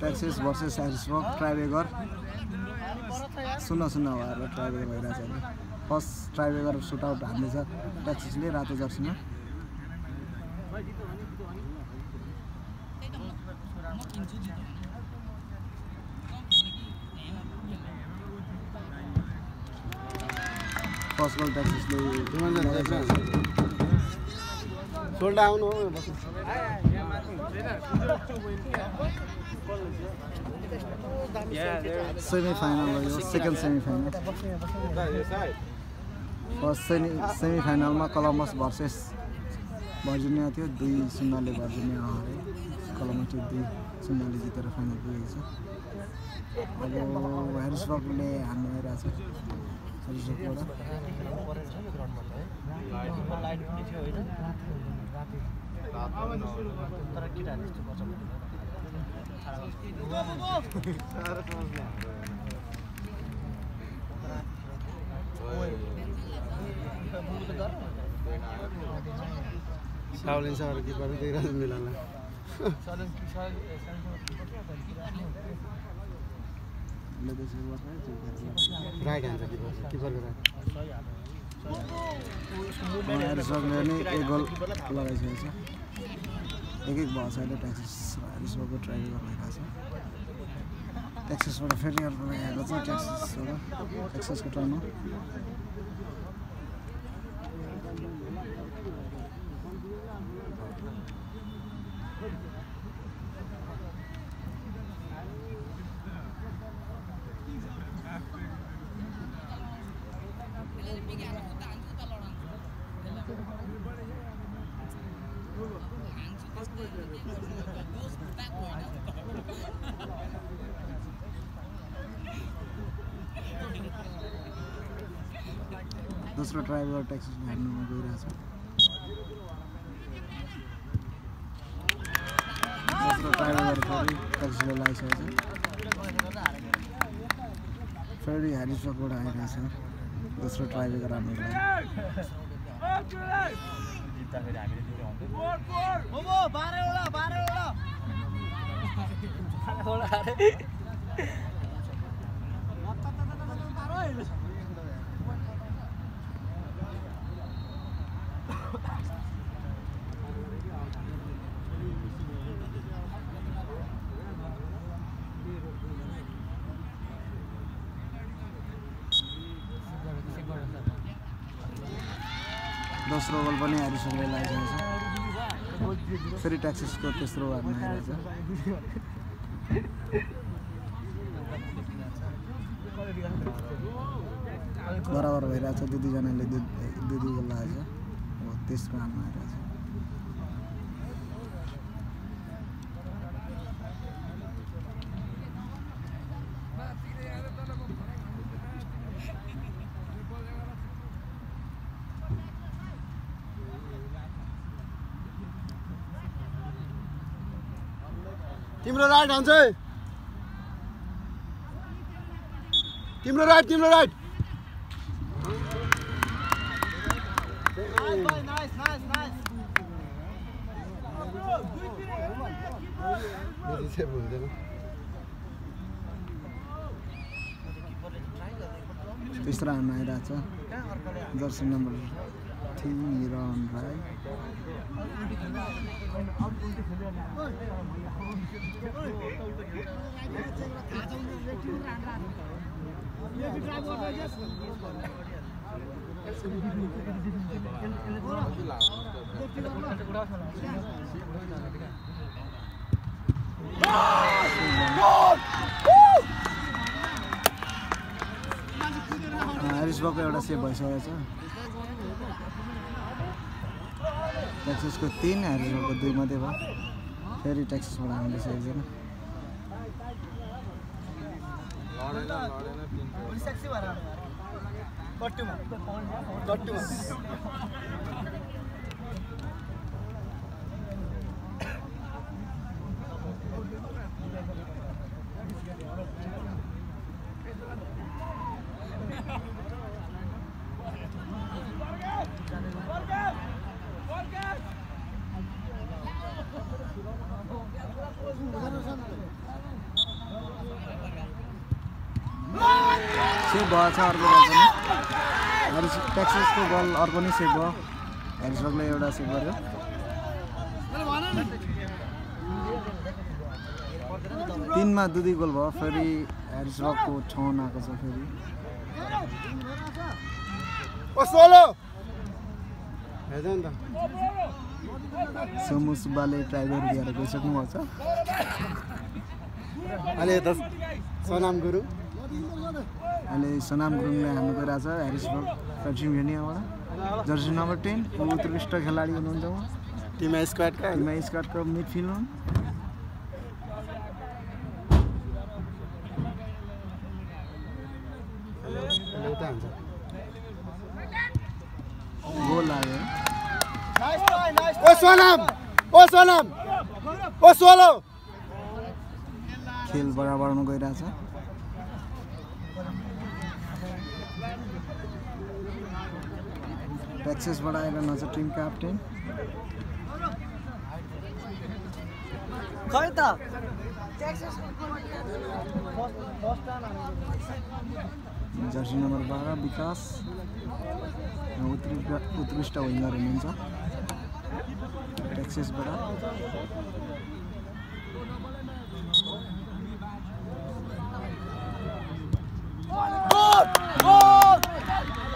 ट्याक्सिस versus एरिसबर्ग ट्राइबेगर शून्य शून्य भएर ट्राइबेगर भइरहेछ अहिले फर्स्ट ट्राइबेगर सुटआउट हान्दैछ। ट्याक्सिसले रातो जर्सीमा। फर्स्ट गोल ट्याक्सिसले सोल्डा आउनु हो सेमी फाइनल हो यो second semi final first semi semi फाइनलमा कलम्बस भर्सेस भर्जिनिया थियो दुई शून्यले भर्जिनिया हरे। कलम्बस चाहिँ दुई शून्यले जितेर फाइनल पुगेको छ। अब हेरिसबर्गले हान्नु आइरहेको छ हेरिसबर्गबाट साउलिन सर किपर। राइट हान्छ किपर किपरको राइट? हेरिसबर्गले नि एक गोल लगाइसकेको छ एक एक भएको छ अहिले ट्याक्सिस हेरिसबर्गको ट्राई छ। ट्याक्सिसबाट फेरि अर्को आएको छ ट्याक्सिसबाट ट्याक्सिसको टर्न हो दोस्रो ट्राइबल ट्याक्सिसले हान्नुमा गइरहेछ। दोस्रो ट्राइबल फेरि ट्याक्सीले लगाइसकेको छ फेरि हेरिसबर्गबाट आइरहेछ। दोस्रो ट्राइबल राम्रो दोस्रो गोल पनि हेरिसबर्गले लगाइसकेको छ फेरि ट्याक्सिसको तेस्रो हार्न आइरहेछ बराबर भइरहेछ दुई दुईजनाले दुई दुई दुई गोल लगाएछ अब तेस्रो हार्न आइरहेछ तिम्रो राइट हान्छ है। तिम्रो राइट तिम्रो राइट तेस्रो हार्न आइरहेछ। जर्सी नम्बर थिरन राई हेरिसबर्गको एउटा सेभ भइसकेको छ। तिन हेरिसबर्गको दुई मात्रै भयो। फेरि ट्याक्सिसबाट आउँदैछ एकजना ट्याक्सी सेभ भएछ अर्को बल पनि। हेरिस टेक्ससको बल अर्को नै सेभ भयो। हेरिसबर्गले एउटा सेभ गर्यो। तिनमा दुई दुई गोल भयो फेरि हेरिसबर्गको छन आएको छ फेरि। त। सोमु सुब्बाले ट्राई गरिदिएर गइसक्नु भएको छ। अहिले यता सनाम गुरु। अहिले सनाम गुरुङले हान्नु गइरहेछ हेरिसबर्ग पेन्सिल्भेनियाबाट जर्सी नम्बर टेन उत्कृष्ट खेलाडी हुनुहुन्छ उहाँ। टिम स्क्वाडका? टिमा अहिले उता हुन्छ गोल लाग्यो। ओ सोनाम! ओ सोनाम! ओ सोलो! खेल बराबरमा गइरहेछ। टेक्ससबाट आइरहनु छ टिम क्याप्टेन खै त जर्सी नम्बर बाह्र विकास उत्कृष्ट उत्कृष्ट विङ्गर हुनुहुन्छ टेक्ससबाट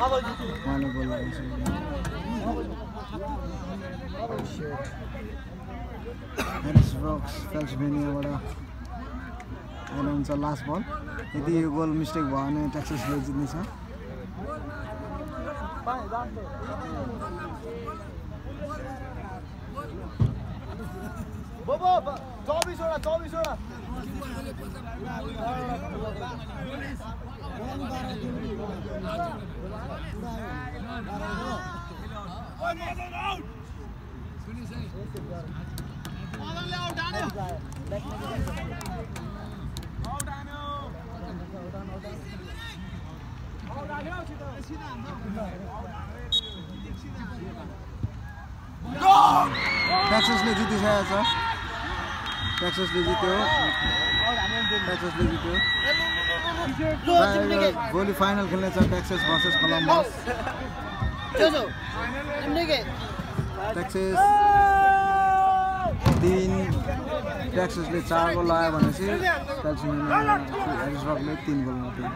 उहाँले लगाउँछ हेरिस आइरहन्छ लास्ट बल यदि यो गोल मिस्टेक भयो भने टेक्ससले जित्नेछ चौबिसवटा चौबिसवटा ट्याक्ससले जितिसकेको छ ट्याक्ससले जित्यो ट्याक्ससले जित्यो भोलि फाइनल खेल्नेछ ट्याक्सस भर्सेस कलम्बस ट्याक्सेस तिन ट्याक्सेसले चार गोल लगायो भनेपछि हेरिसबर्गले तिन गोल मात्रै।